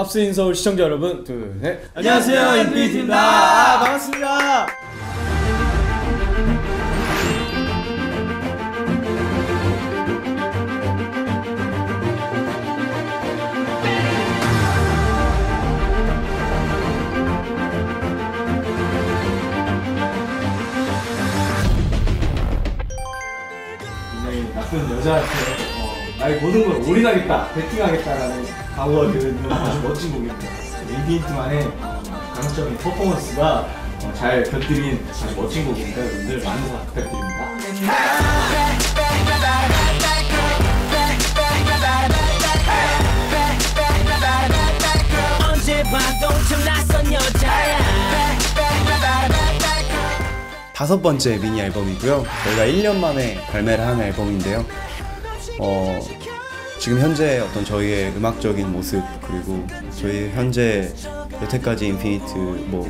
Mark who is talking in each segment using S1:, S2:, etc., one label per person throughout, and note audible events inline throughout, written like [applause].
S1: 팝스인 서울 시청자 여러분, 둘, 셋.
S2: 안녕하세요, 인피니트입니다. 아, 반갑습니다. 굉장히 나쁜 여자한테 어, 나의 모든 걸 올인하겠다, 베팅하겠다라는 드는 아주 멋진 곡입니다. 인피니트만의 어, 강점인 퍼포먼스가 어, 잘 곁들인 아주 멋진 곡이니까 여러분들 많은 사랑 부탁드립니다.
S3: 다섯 번째 미니 앨범이고요. 저희가 1년 만에 발매를 한 앨범인데요. 어, 지금 현재 어떤 저희의 음악적인 모습 그리고 저희 현재 여태까지 인피니트 뭐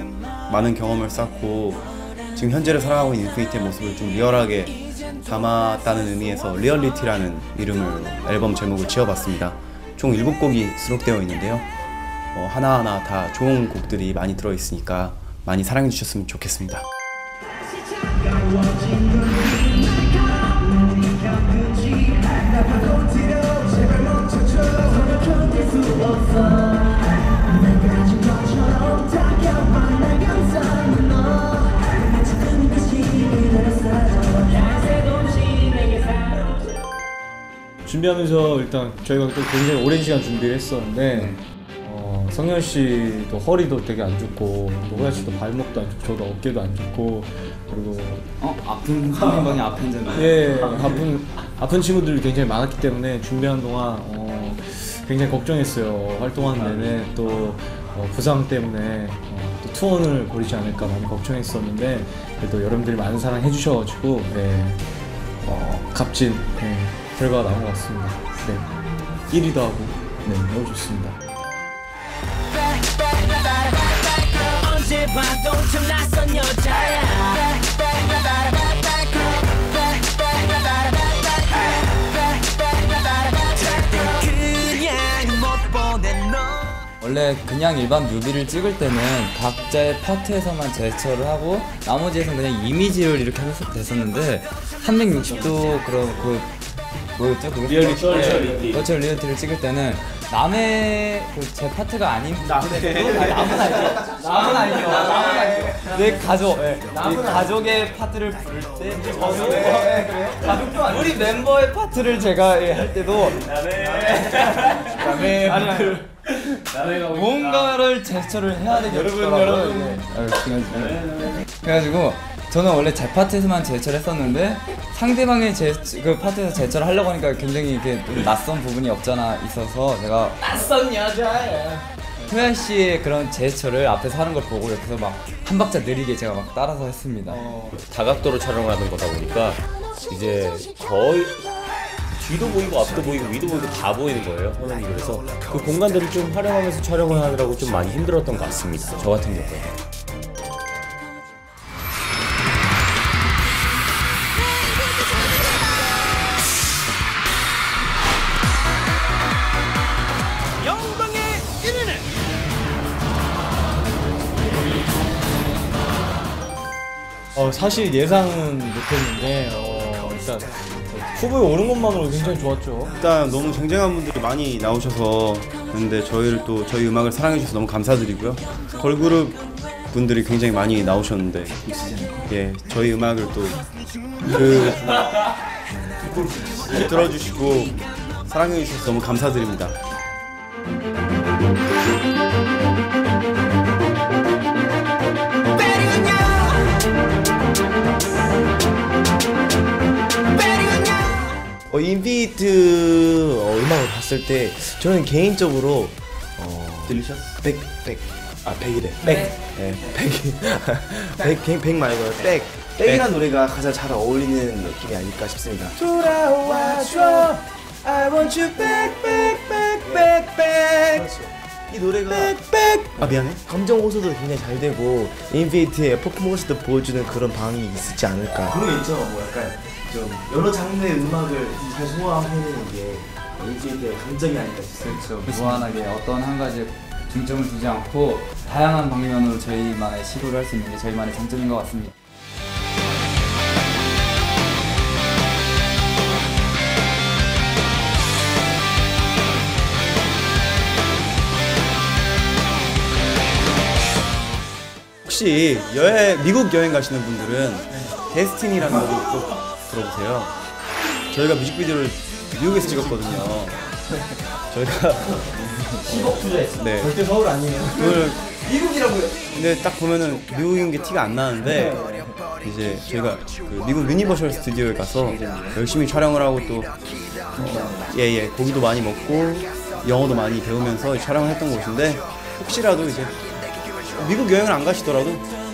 S3: 많은 경험을 쌓고 지금 현재를 살아가고 있는 인피니트의 모습을 좀 리얼하게 담았다는 의미에서 리얼리티라는 이름을 앨범 제목을 지어봤습니다. 총 7곡이 수록되어 있는데요. 어, 하나하나 다 좋은 곡들이 많이 들어있으니까 많이 사랑해 주셨으면 좋겠습니다.
S1: 준비하면서 일단 저희가 또 굉장히 오랜 시간 준비를 했었는데 어, 성현 씨도 허리도 되게 안 좋고 또 호야 씨도 발목도 안 좋고 저도 어깨도 안 좋고 그리고
S2: 어? 아픈 상대방이 아픈
S1: 점예 아픈 아픈 친구들이 굉장히 많았기 때문에 준비하는 동안 어, 굉장히 걱정했어요. 활동하는 내내 또 어, 부상 때문에 어, 또 투혼을 벌이지 않을까 많이 걱정했었는데 그래도 여러분들이 많은 사랑 해주셔가지고 네, 어, 값진 네, 결과가 나온 것 같습니다. 네. 1위도 하고 네, 너무 좋습니다.
S4: 원래 그냥 일반 뮤비를 찍을 때는 각자의 파트에서만 제스처를 하고 나머지에서는 그냥 이미지를 이렇게 해서 됐었는데 360도 그런 그 뭐였죠? 그게?
S2: 리얼리티.
S4: 네, virtual reality를 찍을 때는 남의 그 제 파트가 아닌 남의. 남은 아니죠. 남은 아니죠. 남은 아니죠. 내 가족. 이 가족의 파트를 부를 때 가족도 아니죠. 우리 멤버의 파트를 제가 예, 할 때도 남의. 남의 뭔가를 제스처를 해야 되겠더라고요. 여러분, 여러분. 그래가지고 저는 원래 제 파트에서만 제스처를 했었는데 상대방의 제, 그 파트에서 제스처를 하려고 하니까 굉장히 이게 좀 낯선 부분이 없잖아 있어서 제가 낯선 여자야. 토야 씨의 그런 제스처를 앞에서 하는 걸 보고 옆에서 막 한 박자 느리게 제가 막 따라서 했습니다.
S5: 다각도로 촬영을 하는 거다 보니까 이제 거의 뒤도 보이고 앞도 보이고 위도 보이고 다 보이는 거예요 그래서 그 공간들을 좀 활용하면서 촬영을 하느라고 좀 많이 힘들었던 것 같습니다 저 같은 경우에
S1: 어, 사실 예상은 못했는데 어, 일단 후보에 오는 것만으로 굉장히 좋았죠.
S3: 일단 너무 쟁쟁한 분들이 많이 나오셔서 근데 저희를 또 저희 음악을 사랑해 주셔서 너무 감사드리고요. 걸그룹 분들이 굉장히 많이 나오셨는데 예 저희 음악을 또그 [laughs] 들어주시고 사랑해 주셔서 너무 감사드립니다.
S6: 인피니트 어, 음악을 봤을 때 저는 개인적으로 어,
S3: Delicious?
S6: Back, Back, 아 Back이래. Back, 네, Back이, Back, Back, Back [laughs] 말고요. Back, Back이란 노래가 가장 잘 어울리는 느낌이 아닐까 싶습니다. 돌아와줘, I want you. back, back, back, back, back. 이 노래가 아 미안해. 감정 호소도 굉장히 잘 되고 인피니트의 퍼포먼스도 보여주는 그런 방이 있지 않을까. 그런 게 있죠. 뭐 약간 좀 여러 장르의 음악을 잘 소화해내는 게 인피니트의 감정이 아닐까 싶습니다
S4: 그렇죠. 무한하게 어떤 한 가지 중점을 두지 않고 다양한 방면으로 저희만의 시도를 할 수 있는 게 저희만의 장점인 것 같습니다.
S3: 혹시 여행 미국 여행 가시는 분들은 Destiny라는 곡을 꼭 들어보세요. 저희가 뮤직비디오를 미국에서 찍었거든요. 저희가
S2: 10억 투자했어.
S3: 네.
S2: 절대 서울 아니에요.
S3: 그걸
S2: 미국이라고요.
S3: 근데 딱 보면은 미국인 게 티가 안 나는데 이제 저희가 그 미국 Universal Studio에 가서 열심히 촬영을 하고 또 예예 고기도 많이 먹고 영어도 많이 배우면서 촬영을 했던 곳인데 혹시라도 이제 미국 여행을 안 가시더라도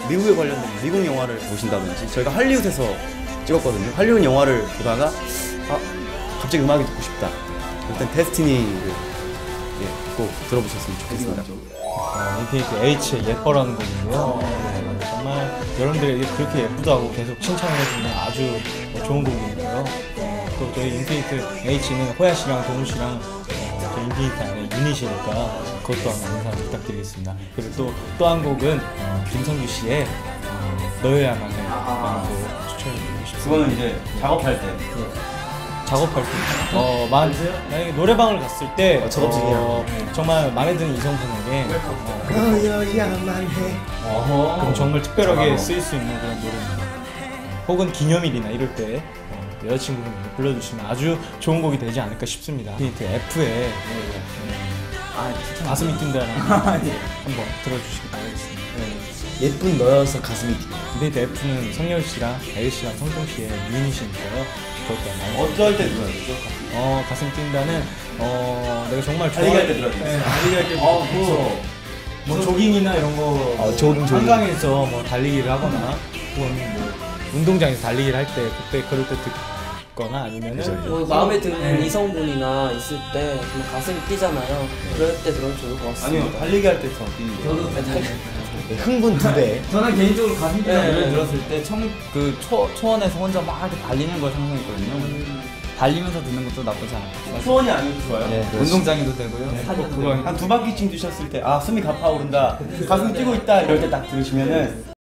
S3: 미국에 관련된 미국 영화를 보신다든지 저희가 할리우드에서 찍었거든요. 할리우드 영화를 보다가 아 갑자기 음악이 듣고 싶다. 일단 Destiny를 예, 꼭 들어보셨으면 좋겠습니다.
S1: 어, Infinite H의 예뻐라는 곡인데요. 네, 정말 여러분들이 그렇게 예쁘다고 계속 칭찬해주는 아주 좋은 곡이고요. 어, 또 저희 Infinite H는 호야 씨랑 동우 씨랑 어, 인피니트 안에 유닛이니까 그것 또한 많은 사랑 부탁드리겠습니다. 그리고 또 또 한 곡은 어, 김성규 씨의 어, 너여야만 해라는 곡 추천해드리고 싶습니다.
S6: 그거는 이제 작업할 때.
S1: 작업할 때, 어, 만, 만약에 노래방을 갔을 때,
S6: 작업중이야.
S1: 어, 정말 마음에 드는 이성분에게, 어, 어, 그럼 정말 특별하게 쓰일 수 있는 그런 노래입니다. 혹은 기념일이나 이럴 때, 어, 여자친구분에게 불러주시면 아주 좋은 곡이 되지 않을까 싶습니다. Infinite F의,
S4: 아,
S1: 가슴이 뛴다는 [laughs] 한번 들어주시기 바라겠습니다. 네.
S6: 예쁜 너여서 가슴이 뛰어.
S1: Infinite F는 성열 씨랑 L 씨랑 성종 씨의 유닛이니까요. 그것도 많이
S6: 어떨 때 들어야 되죠?
S1: 어 가슴 뛴다는 어 내가 정말
S6: 달리기
S1: 좋아할
S6: 할때 들어야 돼.
S1: 네, 달리기 할 때도
S6: 어,
S1: 좋고 뭐 조깅이나 이런 거
S6: 어, 조깅, 조깅.
S1: 한강에서 뭐 달리기를 하거나 혹은 뭐 운동장에서 달리기를 할 때 그때 그럴 때 듣거나 아니면은
S7: 뭐 마음에 드는 이성분이나 있을 때 정말 가슴이 뛰잖아요. 그럴 때 들으면 좋을 것 같습니다.
S6: 아니요, 달리기 할 때더 뛰는 게. 흥분 두 배. [laughs]
S4: 저는 개인적으로 가슴 뛰는
S7: 네.
S4: 노래 들었을 때 처음 그 초, 초원에서 혼자 막 이렇게 달리는 걸 상상했거든요. 달리면서 듣는 것도 나쁘지 않아요.
S6: 소원이 아니고 좋아요.
S4: 네, 운동장에도 되고요. 사진도 되고.
S6: 한두 바퀴쯤 뛰셨을 때, 아, 숨이 가파오른다. 가슴이 뛰고 있다. 이럴 때 딱 들으시면은